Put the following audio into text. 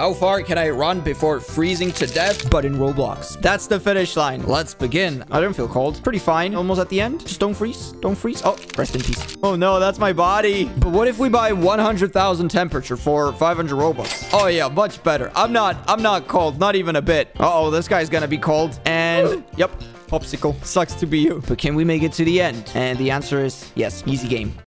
How far can I run before freezing to death, but in Roblox? That's the finish line. Let's begin. I don't feel cold. Pretty fine. Almost at the end. Just don't freeze. Don't freeze. Oh, rest in peace. Oh no, that's my body. But what if we buy 100,000 temperature for 500 Robux? Oh yeah, much better. I'm not, I'm not cold. Not even a bit. Uh-oh, this guy's gonna be cold. And, yep. Popsicle. Sucks to be you. But can we make it to the end? And the answer is yes. Easy game.